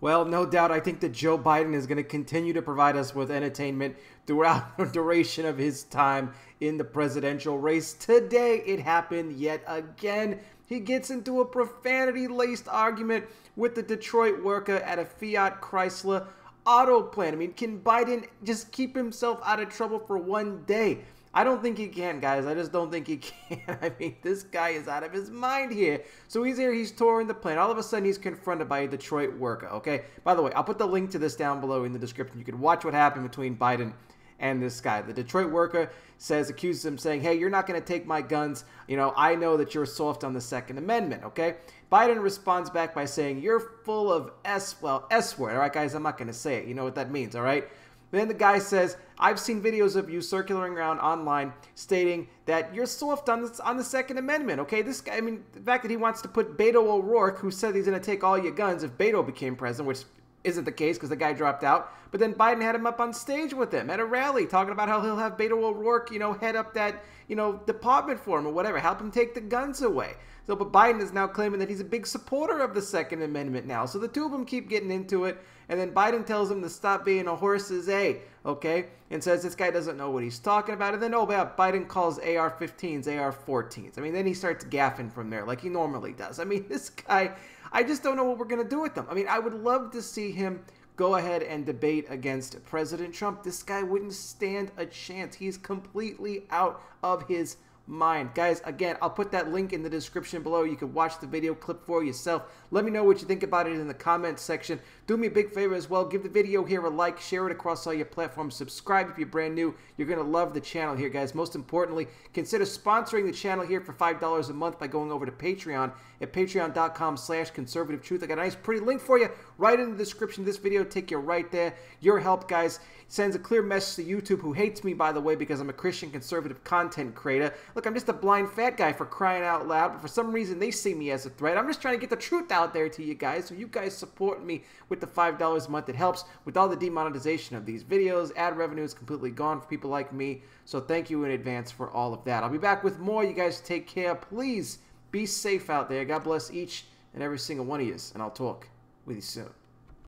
Well, no doubt, I think that Joe Biden is going to continue to provide us with entertainment throughout the duration of his time in the presidential race. Today, it happened yet again. He gets into a profanity laced argument with the Detroit worker at a Fiat Chrysler auto plant. I mean, can Biden just keep himself out of trouble for one day? I don't think he can, guys. I just don't think he can. I mean, this guy is out of his mind here. So he's here, he's touring the plane. All of a sudden, he's confronted by a Detroit worker, okay? By the way, I'll put the link to this down below in the description. You can watch what happened between Biden and this guy. The Detroit worker says, accuses him, saying, hey, you're not going to take my guns. You know, I know that you're soft on the Second Amendment, okay? Biden responds back by saying, you're full of S, well, S word. All right, guys, I'm not going to say it. You know what that means, all right? Then the guy says, I've seen videos of you circulating around online stating that you're soft on, on the Second Amendment, okay? This guy, I mean, the fact that he wants to put Beto O'Rourke, who said he's going to take all your guns if Beto became president, which isn't the case because the guy dropped out. But then Biden had him up on stage with him at a rally talking about how he'll have Beto O'Rourke, you know, head up that, you know, department for him or whatever, help him take the guns away. So, but Biden is now claiming that he's a big supporter of the Second Amendment now. So the two of them keep getting into it. And then Biden tells him to stop being a horse's A, okay? And says this guy doesn't know what he's talking about. And then, oh, yeah, Biden calls AR 15s AR 14s. I mean, then he starts gaffing from there like he normally does. I mean, this guy, I just don't know what we're going to do with them. I mean, I would love to see him go ahead and debate against President Trump. This guy wouldn't stand a chance. He's completely out of his mind. Guys, again, I'll put that link in the description below. You can watch the video clip for yourself. Let me know what you think about it in the comments section. Do me a big favor as well. Give the video here a like, share it across all your platforms, subscribe if you're brand new. You're going to love the channel here, guys. Most importantly, consider sponsoring the channel here for $5 a month by going over to Patreon at patreon.com slash conservative truth. I got a nice pretty link for you right in the description of this video. Take you right there. Your help, guys, sends a clear message to YouTube, who hates me, by the way, because I'm a Christian conservative content creator. Look, I'm just a blind fat guy for crying out loud, but for some reason they see me as a threat. I'm just trying to get the truth out there to you guys, so you guys support me with the $5 a month. It helps with all the demonetization of these videos. Ad revenue is completely gone for people like me. So thank you in advance for all of that. I'll be back with more. You guys take care. Please be safe out there. God bless each and every single one of you. And I'll talk with you soon.